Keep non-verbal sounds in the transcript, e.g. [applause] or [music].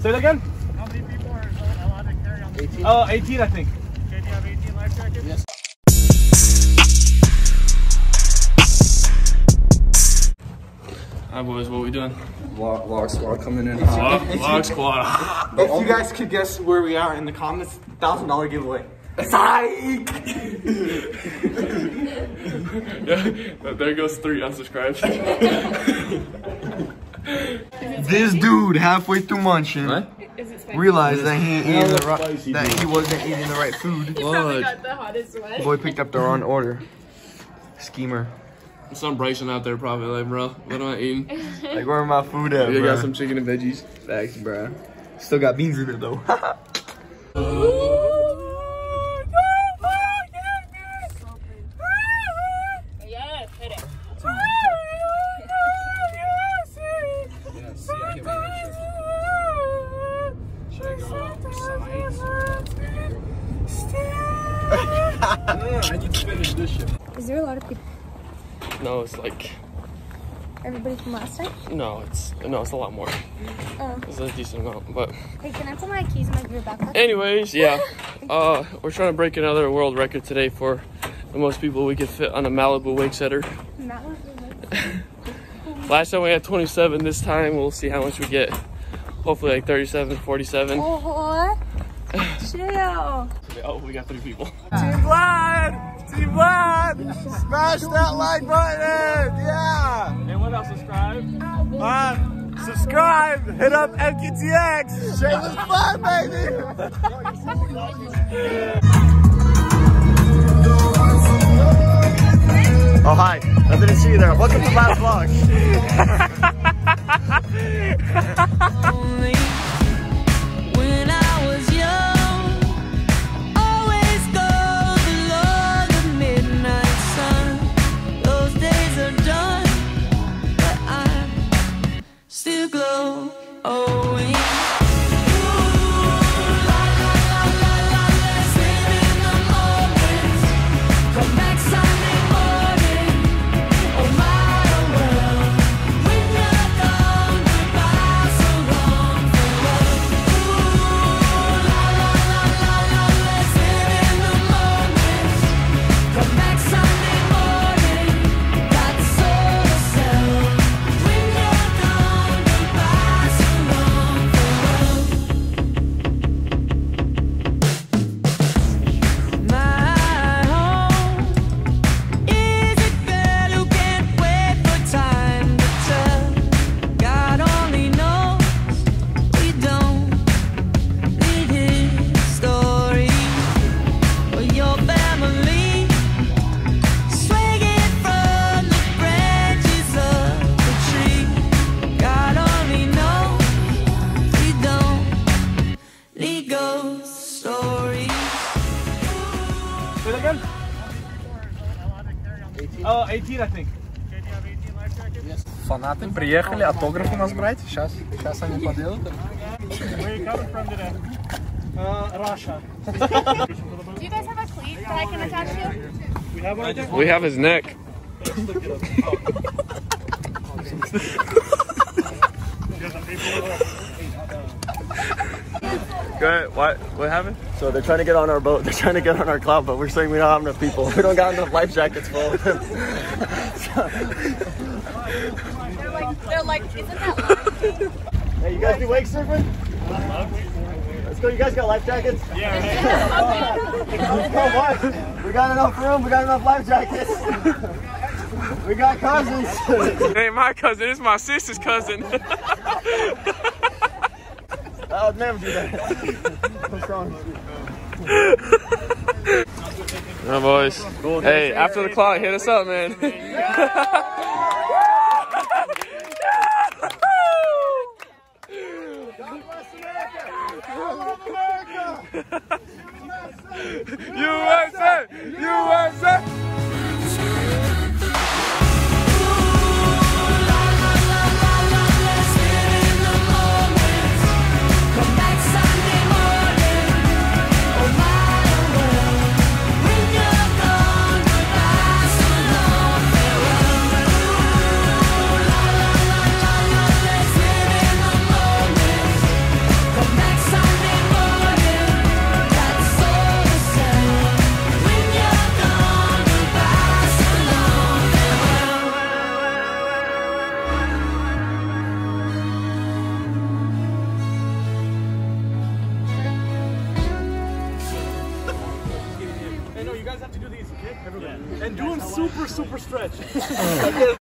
Say that again? How many people are allowed to carry on the 18. Uh, 18, I think. Okay, do you have 18 life jackets? Yes. Alright, boys, what we doing? Vlog, vlog squad coming in. Log, log [laughs] squad. If you guys could guess where we are in the comments, thousand dollar giveaway. Psych! [laughs] there goes three unsubscribes. [laughs] This dude halfway through munching What? realized that he ain't the right, that he wasn't eating the right food. What? got the hottest one. Boy picked up the wrong order. Schemer. Some Bryson out there probably like, bro, what am I eating? [laughs] Like where my food at, You got some chicken and veggies. Facts, bro. Still got beans in it though. [laughs] Is there a lot of people? No, it's like, Everybody from last time? no, it's, no, it's a lot more. Oh. It's a decent amount, but. Hey, can I put my keys in my backpack? Anyways, yeah. [laughs] Uh, we're trying to break another world record today for the most people we could fit on a Malibu Wakesetter. Was Last time we had 27. This time we'll see how much we get. Hopefully like 37, 47. oh, chill. Oh, we got three people. Team Blood! Team Blood! Smash that like button! Yeah! And what else? Subscribe. Uh, subscribe! Hit up MQTX! Shameless fun, baby! Oh, hi. I didn't see you there. Welcome to the last vlog. [laughs] glow. Oh, Come Oh, 18, I think. Yes. Фанаты приехали, автограф у нас брать. Сейчас, сейчас они поделают. Uh, Russia. Do you guys have a cleat that I can attach to? We have his neck. Go ahead. What? What happened? So they're trying to get on our boat. [laughs] They're trying to get on our cloud, but we're saying we don't have enough people. We don't got enough life jackets full. [laughs] They're like, they're like, isn't that [laughs] hey, you guys do wake surfing? Let's go. You guys got life jackets? Yeah, Let's go. We got enough room. We got enough life jackets. we got cousins. It ain't my cousin. It's my sister's cousin. I would never do that. [laughs] What's wrong? No, boys. Hey, after the clock, hit us up, man. USA! USA! USA! And do them super, super stretch. [laughs]